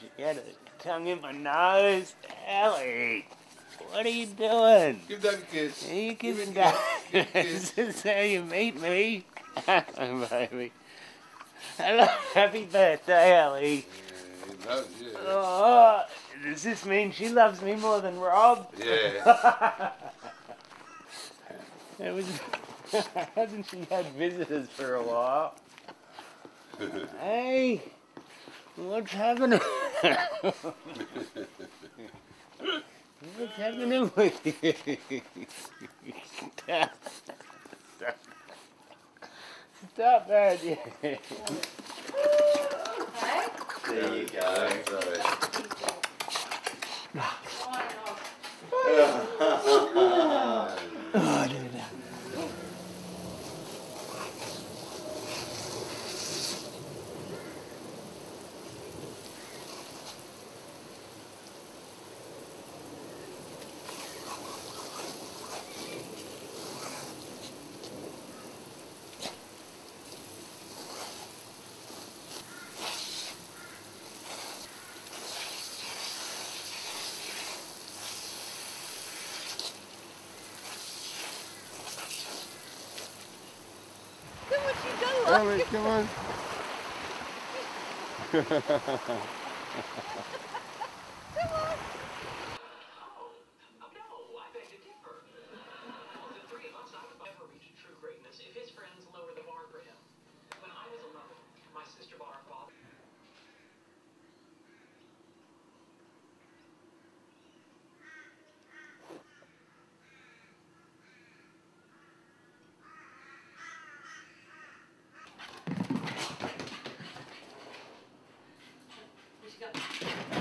She got a tongue in my nose. Ellie, what are you doing? Give Doug a kiss. Are you Give kissing me a Dad? kiss. Give me a Is this how you meet me? Hello, baby. Hello, happy birthday, Ellie. Yeah, loves you. Oh, does this mean she loves me more than Rob? Yeah. It was. hasn't she had visitors for a while? Hey, what's happening? what's happening? Stop. Stop. Stop that. Okay. There you go. That's all right. Ellie, come on. Come on. What